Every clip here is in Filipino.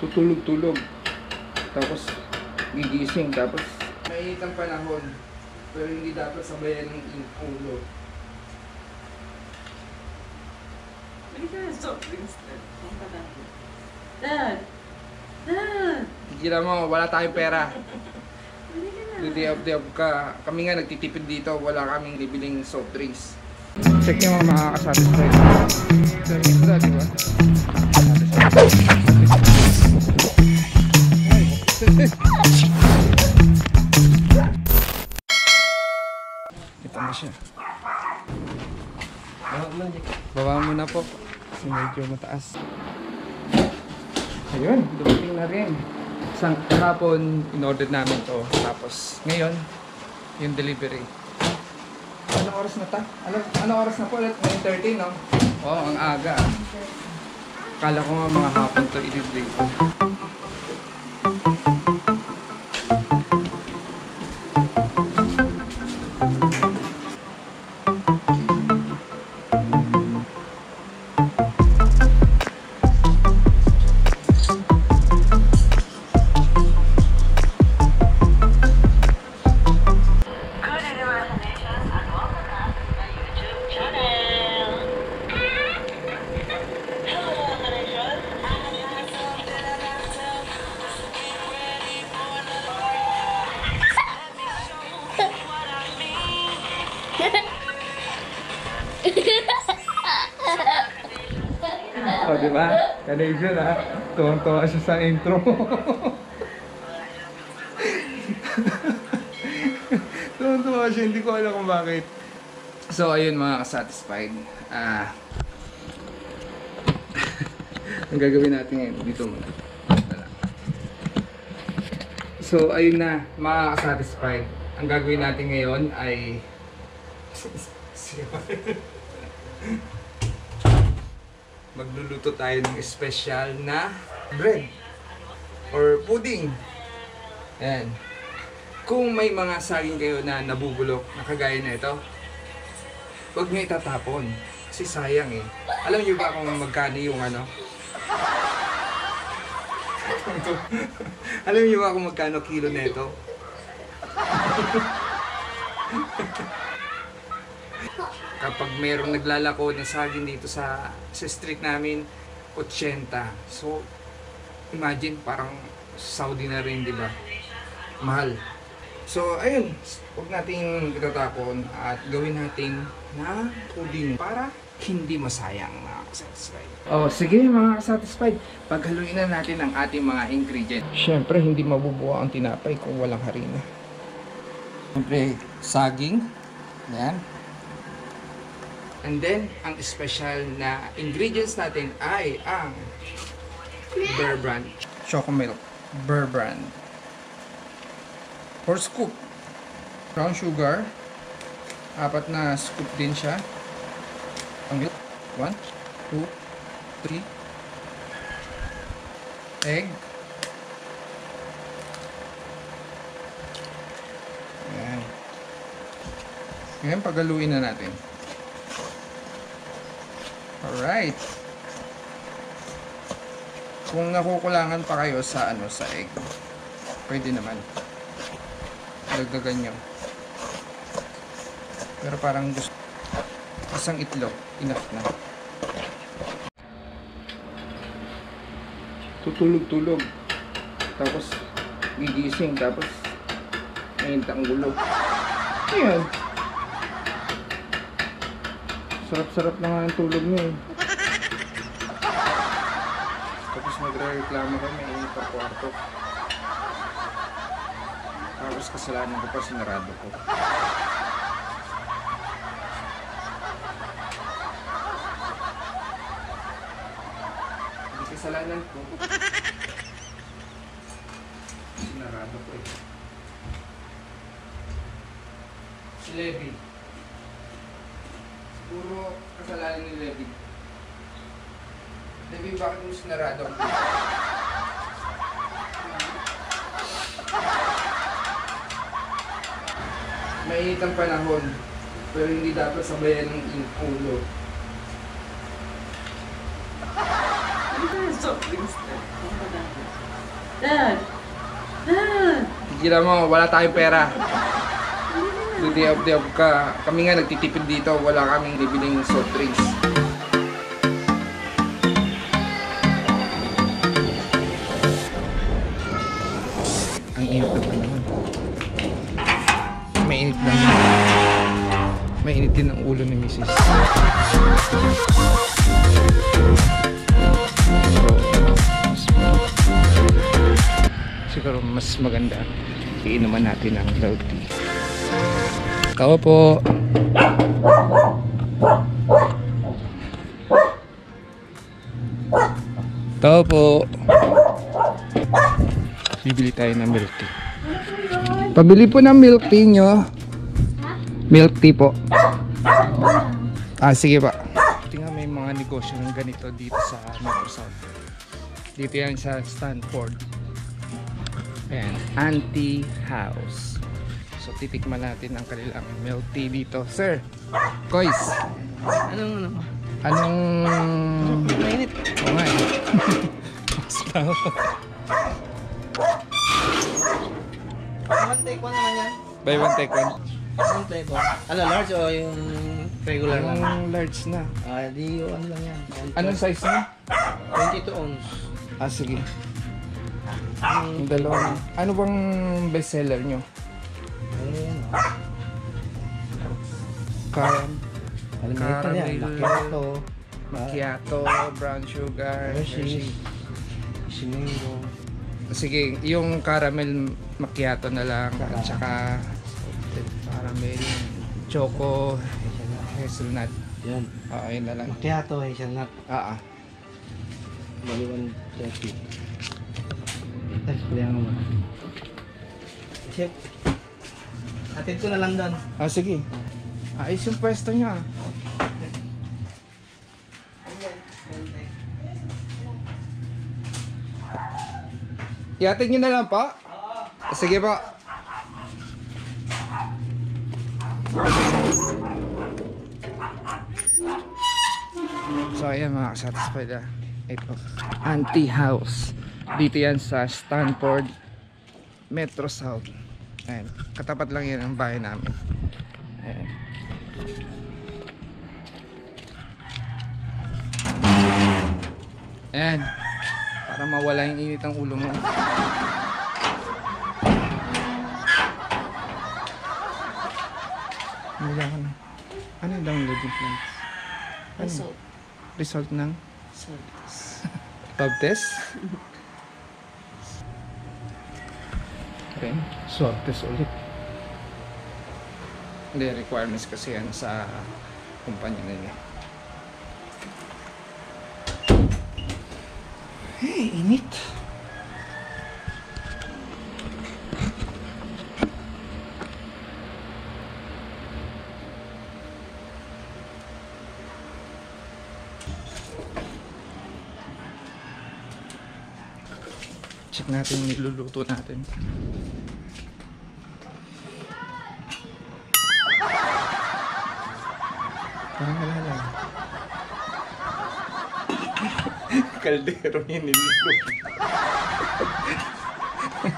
tutulog-tulog. Tapos gigising. Tapos mainit ang panahon. Pero hindi dapat sabayan ng ulo. Hindi soft drinks dad. Dad! Kikila mo, wala tayong pera. Hindi ka na. Duty of the ka. Kami nga nagtitipid dito. Wala kaming bibiling soft drinks. Check nyo mga makakasatisfy. Service na, di ba? Kasi medyo mataas. Ayun, dumating na rin. Isang kahapon, in-order namin to. Tapos, ngayon, yung delivery. Anong oras na ta? Ano, anong oras na po ulit? 9.30, no? Oo, ang aga. Kala ko mga hapon to i-deliver. Canadian, ha? Tuwang-tuwa siya sa intro. Tuwang-tuwa siya, hindi ko alam kung bakit. So, ayun mga satisfied. Ah... ang gagawin natin ngayon, dito muna. So, ayun na, mga satisfied. Ang gagawin natin ngayon ay... magluluto tayo ng special na bread or pudding. Ayan. Kung may mga saging kayo na nabubulok na kagaya na ito, huwag nyo itatapon. Kasi sayang eh. Alam nyo ba kung magkano yung ano? Alam nyo ba kung magkano kilo na ito? kapag merong naglalako ng saging dito sa sa street namin 80 so imagine parang Saudi na rin di ba mahal so ayun huwag nating itatapon at gawin natin na pudding para hindi masayang mga satisfied. Oh, sige mga satisfied. Paghaluin na natin ang ating mga ingredients. Siyempre, hindi mabubuo ang tinapay kung walang harina. Siyempre, saging. Yan. And then, ang special na ingredients natin ay ang Bear Brand Choco Milk. Bear Brand. Or scoop. Brown sugar. Apat na scoop din siya. Ang milk. One, two, three. Egg. Ayan. Ngayon, pagaluin na natin. Alright. Kung nakukulangan pa kayo sa ano sa egg, pwede naman. Dagdagan nyo. Pero parang gusto isang itlog, enough na. Tutulog-tulog. Tapos gigising, tapos ayun ang gulo. Ayan. Sarap-sarap na nga ang tulog niya eh. Tapos nagre-reklamo kami eh, pa kwarto. Tapos kasalanan ko pa sinarado ko. Hindi kasalanan ko. Sinarado ko eh. Si. Siguro kasalanan ni Levi. Levi, bakit mo sinarado ang? Mainit ang panahon, pero hindi dapat sabayan ng in- ulo. Hindi ka na soft drinks pala. Dad! Dad! Tigilan mo, wala tayong pera. Duty of the of ka. Kami nga nagtitipid dito, wala kaming bibiling soft drinks. Ang init na panahon. Mainit lang. Mainit din ang ulo ni Mrs. Siguro mas maganda iinuman natin ang milk tea. Tao po. Tao po. Bibili tayo ng milk tea. Pabili po ng milk tea nyo. Milk tea po. Ah, sige pa. Tingnan may mga negosyo ng ganito dito sa Metro. Dito yan sa Stanford. Ayan, Auntie House. So titikman natin ang kanilang milk tea dito. Sir, Kois, Anong ano? anong... Mainit. Oo nga eh. Basta ako. One take one naman yan. Buy one take one. One take one. Ano, large o yung regular lang? Large na? Ah, di yung ano lang yan. Anong size na? 22 ounce. Ah, sige. Yung dalawa. Ano bang bestseller nyo? Yan. Caramel. Macchiato. macchiato, brown sugar, Hershey's. Hershey. Shinengo. Sige, yung caramel macchiato na lang at Saka- caramel, choco, hazelnut. Yan. Oo, yun na lang. Macchiato, hazelnut. Ah, ah. Bali 130. Tapos pili mo. Check. Atid ko na lang doon. Ah, sige. Ayos yung pwesto niya. ah. Iatid nyo na lang po? Sige po. So ayan mga satisfied ah. Ito. Auntie House. Dito yan sa Stanford Metro South. Ayan. Katapat lang yan ang bahay namin. Ayan. Ayan. Para mawala yung init ang ulo mo. Wala ka na. Ano yung downloading plans? Ano? Result. Result ng Results. Pub test? Okay. Swab test ulit. Hindi, requirements kasi yan sa kumpanya nila. Hey, init. Check natin yung niluluto natin. Wala lang. Kaldero yung niluluto.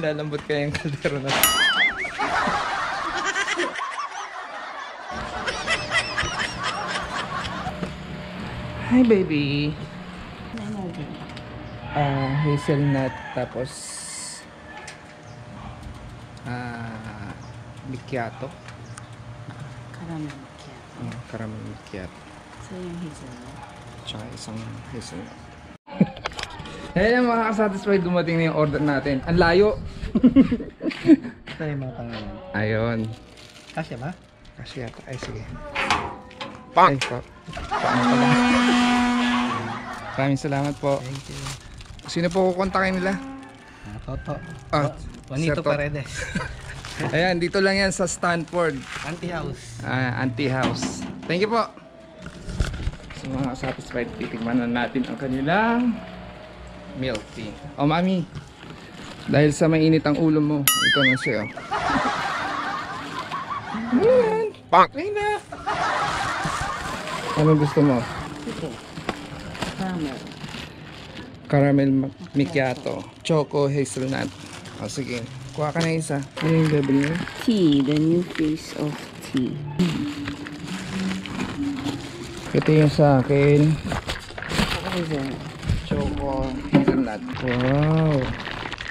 Lalambot kaya yung kaldero na. Hi baby. Ano din? Ah, hazelnut tapos ah macchiato. Caramel macchiato. Uh, caramel macchiato. So yung hazelnut. Tsaka isang hazelnut. Ayan mga satisfied dumating na yung order natin. Ang layo. Ito yung mga pangalan. Ayun. Kasya ba? Kasi yata. Ay, sige. Ay, pa. Paano pala? Maraming salamat po. Thank you. Sino po kukontakin nila? Ah, Toto. Ah, Sir Juanito Toto. Paredes. Ayan, dito lang yan sa Stanford. Auntie House. Ah, Auntie House. Thank you po. So mga satisfied, titikman na natin ang kanilang milk tea. Oh, mami. Dahil sa mainit ang ulo mo, ito na sa'yo. Ayan. Pak! Ayun na. Ano gusto mo? Ito. Caramel. Caramel ma- macchiato. Choco hazelnut. O sige. Kuha ka na isa. Ano yung level niya? Tea. The new face of tea. Ito yung sa akin. Choco hazelnut. Wow.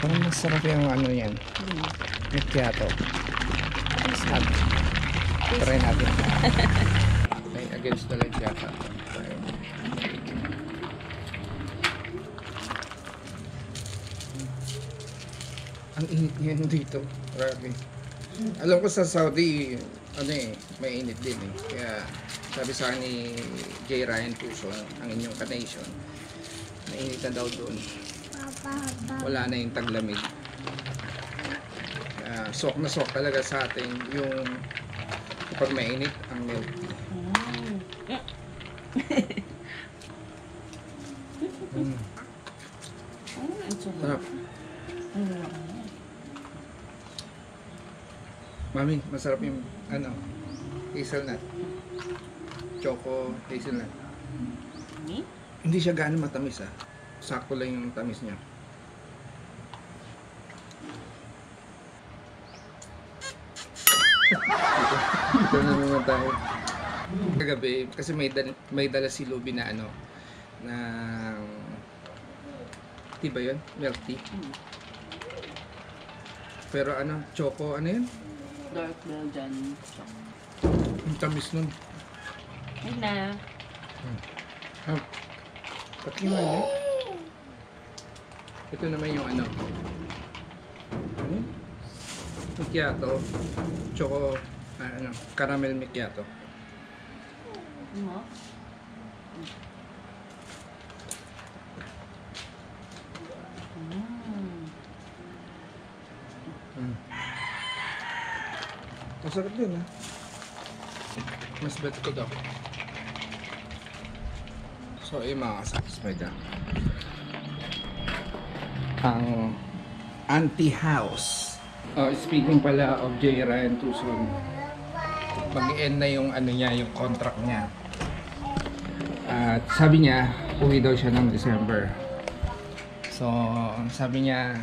Parang masarap yung ano yan. Macchiato. Hot. Try natin. against the light yata. Try. Ang init niyan dito. Grabe. Alam ko sa Saudi, ano eh, may init din eh. Kaya sabi sa akin ni J. Ryan Tucson, ang inyong ka-nation, mainit na daw doon. Wala na yung taglamig. Kaya sok na sok talaga sa atin yung kapag mainit ang milk. Mm. Sarap. Mami, masarap yung ano, hazelnut. Choco hazelnut. Me? Hindi siya gaano matamis ah. Sakto lang yung tamis niya. Ito na naman tayo. Kagabi, kasi may, dal- may dala si Luby na ano, na tea ba yun? Milk tea. Pero ano, choco, ano yun? Dark Belgian chocolate. Ang tamis nun. Ay na. Ah, pati nga yun. Ito naman yung ano. Ano? Macchiato. Choco, ah, ano, caramel macchiato. Ano? Mm. Masarap din ha. Mas bet ko daw. So, yung mga satisfied na. Ang anti-house. Oh, speaking pala of J. Ryan Tucson, mag-end na yung ano niya, yung contract niya. At sabi niya, uwi daw siya ng December. So, sabi niya,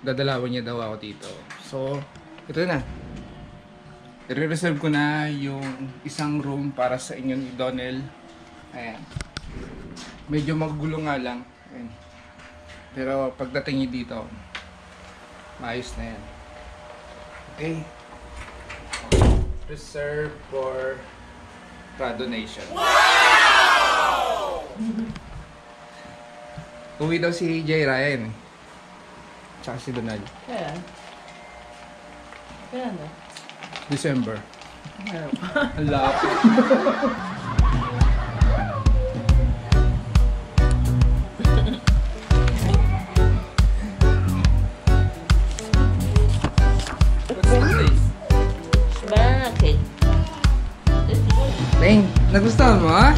dadalawin niya daw ako dito. So, ito na. I-reserve ko na yung isang room para sa inyo ni Donel. Ayan. Medyo magulo nga lang. Ayan. Pero pagdating niyo dito, maayos na yan. Okay. Reserve for Prado Nation. Uwi daw si J. Ryan. Tsaka si Donald. Kaya? Kaya na? December. Ang lapit. Nagustuhan mo ha?